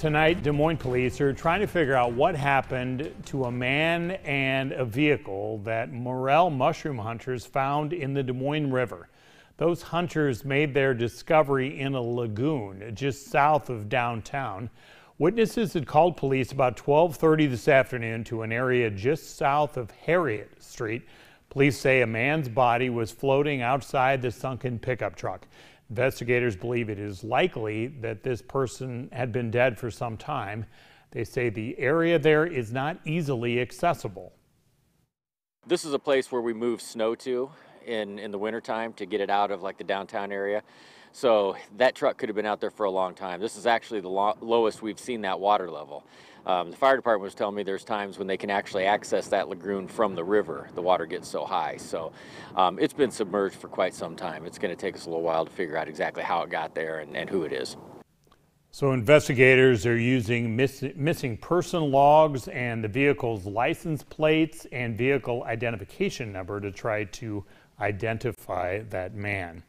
Tonight, Des Moines police are trying to figure out what happened to a man and a vehicle that morel mushroom hunters found in the Des Moines River. Those hunters made their discovery in a lagoon just south of downtown. Witnesses had called police about 1230 this afternoon to an area just south of Harriet Street. Police say a man's body was floating outside the sunken pickup truck. Investigators believe it is likely that this person had been dead for some time. They say the area there is not easily accessible. This is a place where we move snow to in, in the wintertime to get it out of like the downtown area. So that truck could have been out there for a long time. This is actually the lo lowest we've seen that water level. Um, the fire department was telling me there's times when they can actually access that lagoon from the river. The water gets so high. So um, it's been submerged for quite some time. It's going to take us a little while to figure out exactly how it got there and, and who it is. So investigators are using miss missing person logs and the vehicle's license plates and vehicle identification number to try to identify that man.